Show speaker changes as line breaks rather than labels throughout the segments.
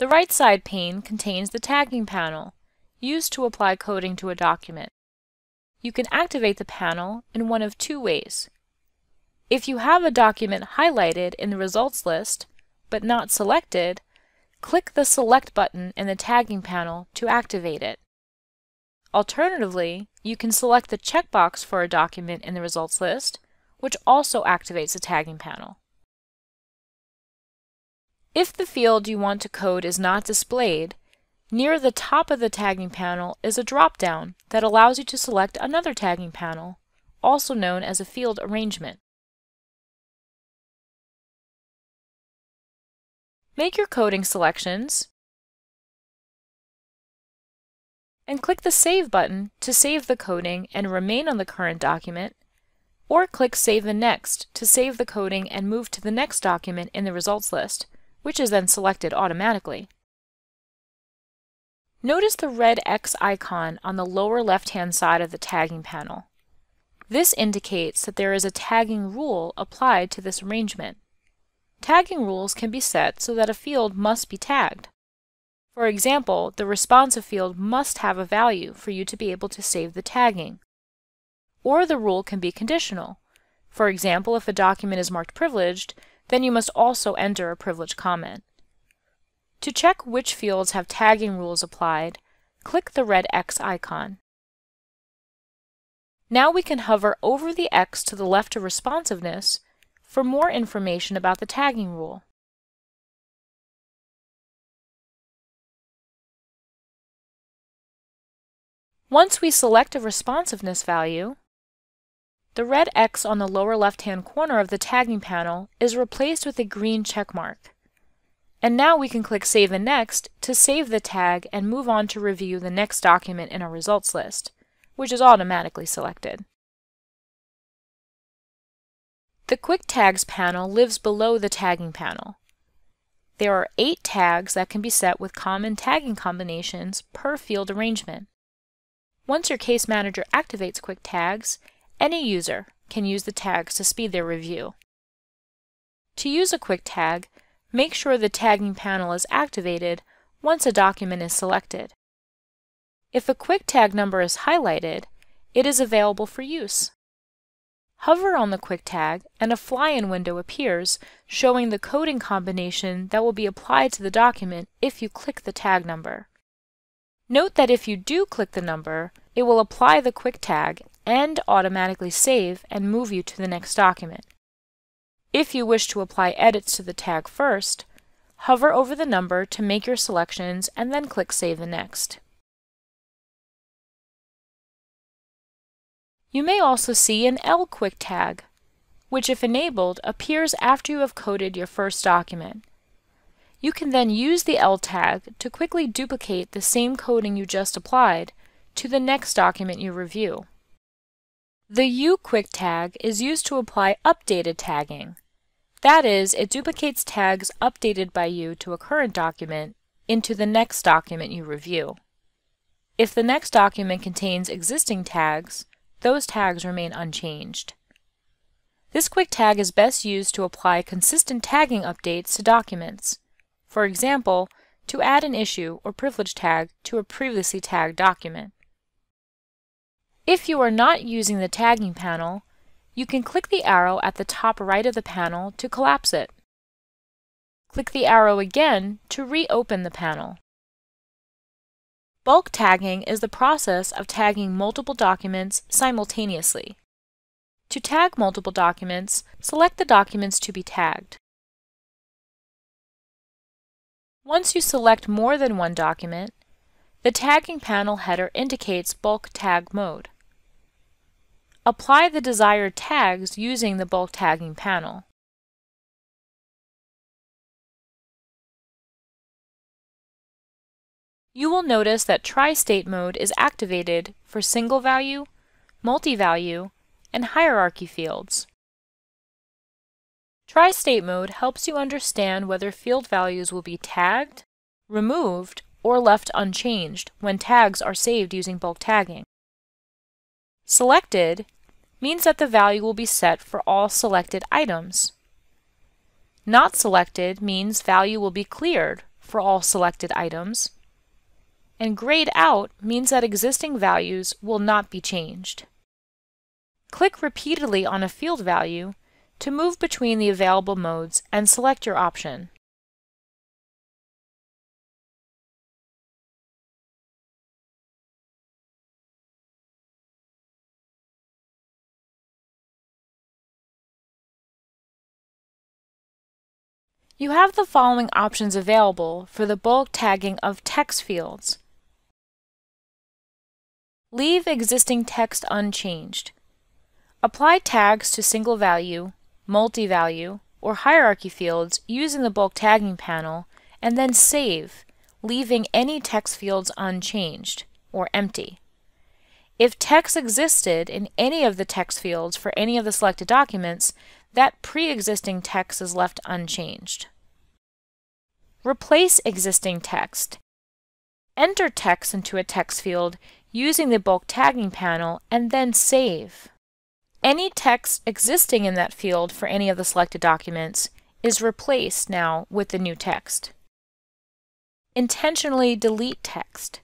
The right side pane contains the tagging panel, used to apply coding to a document. You can activate the panel in one of two ways. If you have a document highlighted in the results list, but not selected, click the Select button in the tagging panel to activate it. Alternatively, you can select the checkbox for a document in the results list, which also activates the tagging panel. If the field you want to code is not displayed, near the top of the tagging panel is a drop-down that allows you to select another tagging panel, also known as a field arrangement. Make your coding selections and click the Save button to save the coding and remain on the current document, or click Save and Next to save the coding and move to the next document in the results list, which is then selected automatically. Notice the red X icon on the lower left-hand side of the tagging panel. This indicates that there is a tagging rule applied to this arrangement. Tagging rules can be set so that a field must be tagged. For example, the responsive field must have a value for you to be able to save the tagging. Or the rule can be conditional. For example, if a document is marked privileged, then you must also enter a privileged comment. To check which fields have tagging rules applied, click the red X icon. Now we can hover over the X to the left of responsiveness for more information about the tagging rule. Once we select a responsiveness value, the red X on the lower left-hand corner of the tagging panel is replaced with a green check mark. And now we can click Save and Next to save the tag and move on to review the next document in our results list, which is automatically selected. The Quick Tags panel lives below the tagging panel. There are eight tags that can be set with common tagging combinations per field arrangement. Once your case manager activates quick tags, any user can use the tags to speed their review. To use a quick tag, make sure the tagging panel is activated once a document is selected. If a quick tag number is highlighted, it is available for use. Hover on the quick tag and a fly-in window appears showing the coding combination that will be applied to the document if you click the tag number. Note that if you do click the number, it will apply the quick tag and automatically save and move you to the next document. If you wish to apply edits to the tag first, hover over the number to make your selections and then click Save the Next. You may also see an L quick tag, which if enabled appears after you have coded your first document. You can then use the L tag to quickly duplicate the same coding you just applied to the next document you review. The U quick tag is used to apply updated tagging. That is, it duplicates tags updated by you to a current document into the next document you review. If the next document contains existing tags, those tags remain unchanged. This quick tag is best used to apply consistent tagging updates to documents. For example, to add an issue or privilege tag to a previously tagged document. If you are not using the tagging panel, you can click the arrow at the top right of the panel to collapse it. Click the arrow again to reopen the panel. Bulk tagging is the process of tagging multiple documents simultaneously. To tag multiple documents, select the documents to be tagged. Once you select more than one document, the tagging panel header indicates bulk tag mode. Apply the desired tags using the bulk tagging panel. You will notice that tri-state mode is activated for single value, multi-value, and hierarchy fields. Tri-state mode helps you understand whether field values will be tagged, removed, or left unchanged when tags are saved using bulk tagging. Selected means that the value will be set for all selected items. Not selected means value will be cleared for all selected items, and grayed out means that existing values will not be changed. Click repeatedly on a field value to move between the available modes and select your option. You have the following options available for the bulk tagging of text fields. Leave existing text unchanged. Apply tags to single value, multi-value, or hierarchy fields using the bulk tagging panel, and then save, leaving any text fields unchanged, or empty. If text existed in any of the text fields for any of the selected documents, that pre-existing text is left unchanged. Replace existing text. Enter text into a text field using the bulk tagging panel and then save. Any text existing in that field for any of the selected documents is replaced now with the new text. Intentionally delete text.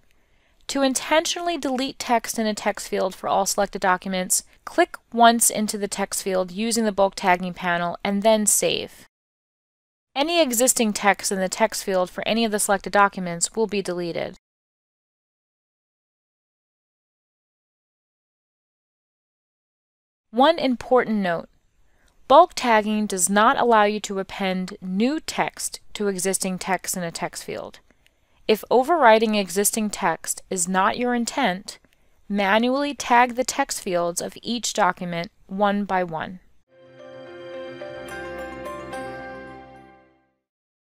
To intentionally delete text in a text field for all selected documents, click once into the text field using the bulk tagging panel and then save. Any existing text in the text field for any of the selected documents will be deleted. One important note. Bulk tagging does not allow you to append new text to existing text in a text field. If overwriting existing text is not your intent, manually tag the text fields of each document one by one.